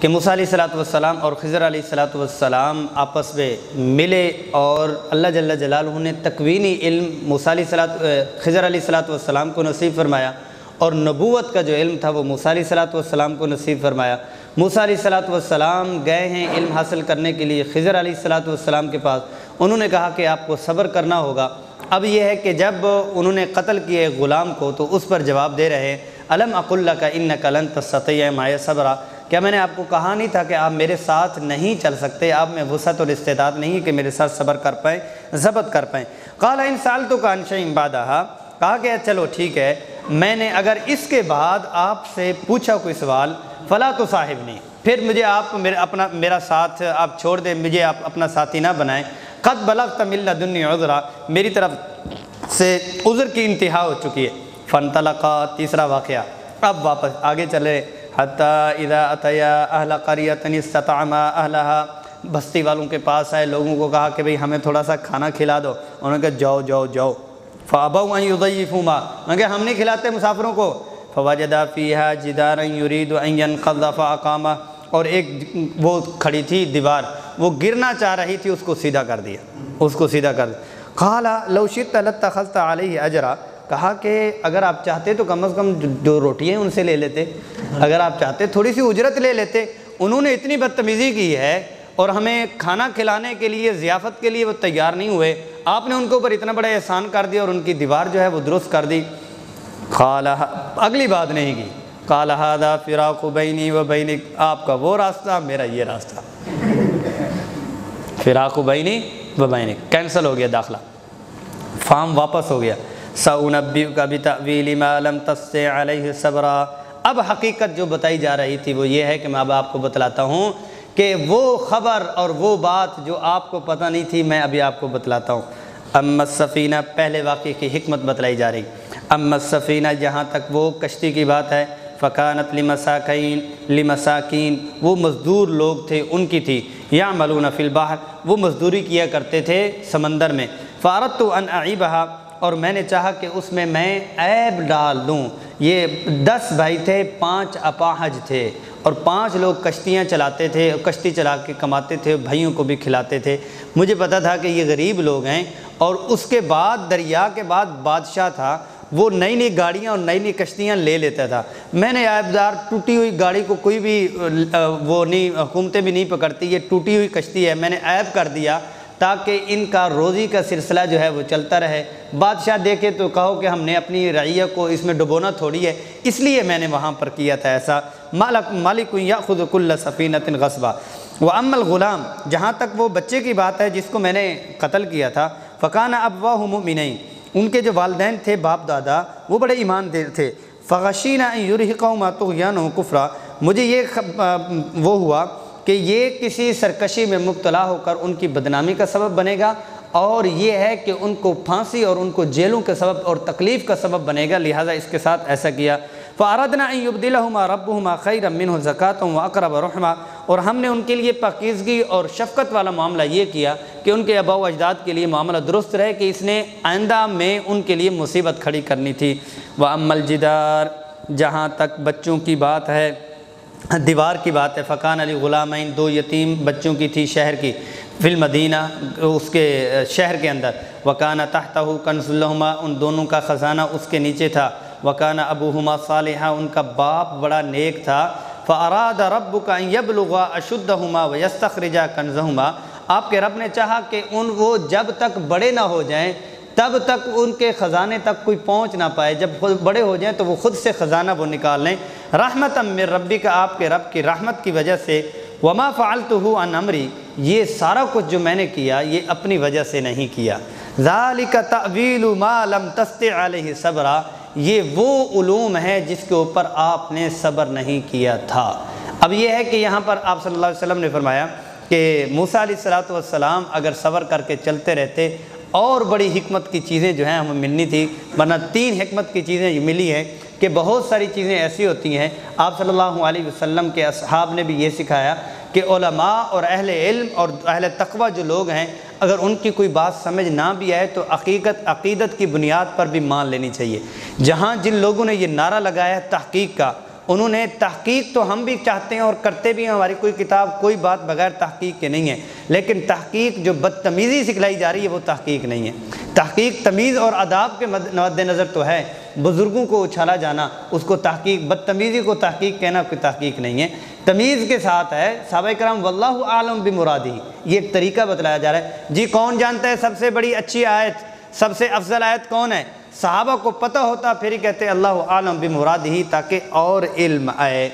کہ موسیٰ علیہ الصلاۃ والسلام اور خضر علیہ الصلاۃ والسلام آپس میں ملے اور اللہ جل جلالہ نے تکوینی علم موسیٰ علیہ الصلاۃ خضر علیہ الصلاۃ والسلام کو نصیب فرمایا اور نبوت کا جو علم تھا وہ موسیٰ علیہ الصلاۃ والسلام کو نصیب فرمایا۔ موسیٰ علیہ الصلاۃ والسلام گئے ہیں علم حاصل کرنے کے لیے خضر علیہ الصلاۃ والسلام کے پاس۔ انہوں نے کہا کہ آپ کو صبر کرنا ہوگا۔ اب یہ ہے کہ جب انہوں نے قتل کیے غلام کو تو اس پر جواب دے رہے ہیں علم اق اللہ کا ان قلن تصطیع مائع صبرا؟ کیا میں نے آپ کو کہا نہیں تھا کہ آپ میرے ساتھ نہیں چل سکتے؟ آپ میں وسعت اور استعداد نہیں ہے کہ میرے ساتھ صبر کر پائیں، ضبط کر پائیں۔ قال، ان سال تو کا امبادہ کہا کہ چلو ٹھیک ہے، میں نے اگر اس کے بعد آپ سے پوچھا کوئی سوال، فلا تو صاحب نہیں پھر مجھے آپ میرے اپنا، میرا ساتھ آپ چھوڑ دیں، مجھے آپ اپنا ساتھی نہ بنائیں۔ قد بلغ تمل دنیا عذرا، میری طرف سے عذر کی انتہا ہو چکی ہے۔ فن طلقہ تیسرا واقعہ۔ اب واپس، آگے چلے۔ حتیٰ اذا اتیا اہل قریتن استطعما اہلہا، بستی والوں کے پاس آئے، لوگوں کو کہا کہ بھئی ہمیں تھوڑا سا کھانا کھلا دو۔ انہوں نے کہا، جاؤ جاؤ جاؤ۔ فابوا ان یضیفوما انہوں نے کہا، ہم نہیں کھلاتے مسافروں کو۔ فوجدا فیہا جدارا یرید ان ينقض فاقامہ اور ایک وہ کھڑی تھی دیوار، وہ گرنا چاہ رہی تھی، اس کو سیدھا کر دیا۔ اس کو سیدھا کر دیا۔ قالا لو شئت لاتخذت علیہ اجرا کہا کہ اگر آپ چاہتے تو کم از کم جو روٹی ہیں، ان سے لے لیتے۔ اگر آپ چاہتے تھوڑی سی اجرت لے لیتے، انہوں نے اتنی بدتمیزی کی ہے اور ہمیں کھانا کھلانے کے لیے، ضیافت کے لیے وہ تیار نہیں ہوئے، آپ نے ان کے اوپر اتنا بڑا احسان کر دیا اور ان کی دیوار جو ہے وہ درست کر دی۔ خالہ اگلی بات نہیں کی۔ قال هذا فراق بینی و بینک۔ آپ کا وہ راستہ، میرا یہ راستہ۔ فراق بینی و بینک۔ کینسل ہو گیا داخلہ۔ فارم واپس ہو گیا۔ سونبی کا بھی تعویل ما لم تستع علیہ صبرا۔ اب حقیقت جو بتائی جا رہی تھی وہ یہ ہے کہ میں اب آپ کو بتلاتا ہوں کہ وہ خبر اور وہ بات جو آپ کو پتہ نہیں تھی، میں ابھی آپ کو بتلاتا ہوں۔ اما السفینہ، پہلے واقعے کی حکمت بتلائی جا رہی۔ اما السفینہ جہاں تک وہ کشتی کی بات ہے۔ فقانت لمساکین لمساکین، وہ مزدور لوگ تھے، ان کی تھی۔ یا ملون فی البحر، وہ مزدوری کیا کرتے تھے سمندر میں۔ فارت تو انعیبہ اور میں نے چاہا کہ اس میں میں عیب ڈال دوں۔ یہ دس بھائی تھے، پانچ اپاہج تھے۔ اور پانچ لوگ کشتیاں چلاتے تھے، کشتی چلا کے کماتے تھے، بھائیوں کو بھی کھلاتے تھے۔ مجھے پتا تھا کہ یہ غریب لوگ ہیں۔ اور اس کے بعد، دریا کے بعد بادشاہ تھا۔ وہ نئی نئی گاڑیاں اور نئی نئی کشتیاں لے لیتا تھا۔ میں نے عائبدار ٹوٹی ہوئی گاڑی کو کوئی بھی وہ نہیں، حکومتیں بھی نہیں پکڑتی۔ یہ ٹوٹی ہوئی کشتی ہے۔ میں نے عیب کر دیا۔ تاکہ ان کا روزی کا سلسلہ جو ہے وہ چلتا رہے۔ بادشاہ دیکھے تو کہو کہ ہم نے اپنی رعیہ کو اس میں ڈبونا تھوڑی ہے، اس لیے میں نے وہاں پر کیا تھا ایسا۔ مالک مالک یا خود کل صفینت غصبہ۔ وہ امل غلام جہاں تک وہ بچے کی بات ہے جس کو میں نے قتل کیا تھا فقانہ اب وہ مؤمنین۔ ان کے جو والدین تھے، باپ دادا، وہ بڑے ایماندار تھے۔ فغشینہ یورحقوما طغیان و کفرا۔ مجھے یہ وہ ہوا کہ یہ کسی سرکشی میں مبتلا ہو کر ان کی بدنامی کا سبب بنے گا اور یہ ہے کہ ان کو پھانسی اور ان کو جیلوں کے سبب اور تکلیف کا سبب بنے گا۔ لہٰذا اس کے ساتھ ایسا کیا۔ فاردنا یبدلہما ربہما خیر منہ زکاتم و اقرب رحمہ اور ہم نے ان کے لیے پاکیزگی اور شفقت والا معاملہ یہ کیا کہ ان کے ابا و اجداد کے لیے معاملہ درست رہے کہ اس نے آئندہ میں ان کے لیے مصیبت کھڑی کرنی تھی۔ وہ امل جدار جہاں تک بچوں کی بات ہے دیوار کی بات ہے فقان علی غلامین، دو یتیم بچوں کی تھی شہر کی، فی المدینہ، اس کے، شہر کے اندر۔ وکانہ تحتہ کنز الحما ان دونوں کا خزانہ اس کے نیچے تھا۔ وکانہ ابو ہما صالحہ ان کا باپ بڑا نیک تھا۔ فاراد رب کا یب لغا اشد ہما و یستخرجا کنزہما آپ کے رب نے چاہا کہ ان وہ جب تک بڑے نہ ہو جائیں، تب تک ان کے خزانے تک کوئی پہنچ نہ پائے۔ جب خود بڑے ہو جائیں تو وہ خود سے خزانہ وہ نکال لیں۔ رحمت من ربی کا آپ کے رب کی رحمت کی وجہ سے، وما فعلت ہو ان امری، یہ سارا کچھ جو میں نے کیا، یہ اپنی وجہ سے نہیں کیا۔ ذالک تعویل ما لم تستع علیہ صبرا، یہ وہ علوم ہے جس کے اوپر آپ نے صبر نہیں کیا تھا۔ اب یہ ہے کہ یہاں پر آپ صلی اللہ علیہ وسلم نے فرمایا کہ موسیٰ علیہ السلاۃ والسلام اگر صبر کر کے چلتے رہتے اور بڑی حکمت کی چیزیں جو ہیں ہمیں ملنی تھی، ورنہ تین حکمت کی چیزیں ملی ہیں کہ بہت ساری چیزیں ایسی ہوتی ہیں۔ آپ صلی اللہ علیہ وسلم کے اصحاب نے بھی یہ سکھایا کہ علماء اور اہل علم اور اہل تقوی جو لوگ ہیں، اگر ان کی کوئی بات سمجھ نہ بھی آئے تو عقیقت، عقیدت کی بنیاد پر بھی مان لینی چاہیے۔ جہاں جن لوگوں نے یہ نعرہ لگایا ہے تحقیق کا انہوں نے تحقیق تو ہم بھی چاہتے ہیں اور کرتے بھی ہیں، ہماری کوئی کتاب، کوئی بات بغیر تحقیق کے نہیں ہے۔ لیکن تحقیق جو بدتمیزی سکھلائی جا رہی ہے، وہ تحقیق نہیں ہے۔ تحقیق تمیز اور اداب کے مد نظر تو ہے۔ بزرگوں کو اچھالا جانا، اس کو تحقیق، بدتمیزی کو تحقیق کہنا کوئی تحقیق نہیں ہے۔ تمیز کے ساتھ ہے، صحابہ کرام واللہ عالم بمرادی یہ ایک طریقہ بتلایا جا رہا ہے۔ جی کون جانتا ہے سب سے بڑی اچھی آیت، سب سے افضل آیت کون ہے؟ صحابہ کو پتہ ہوتا پھر ہی کہتے اللہ عالم بمراد ہی تاکہ اور علم آئے۔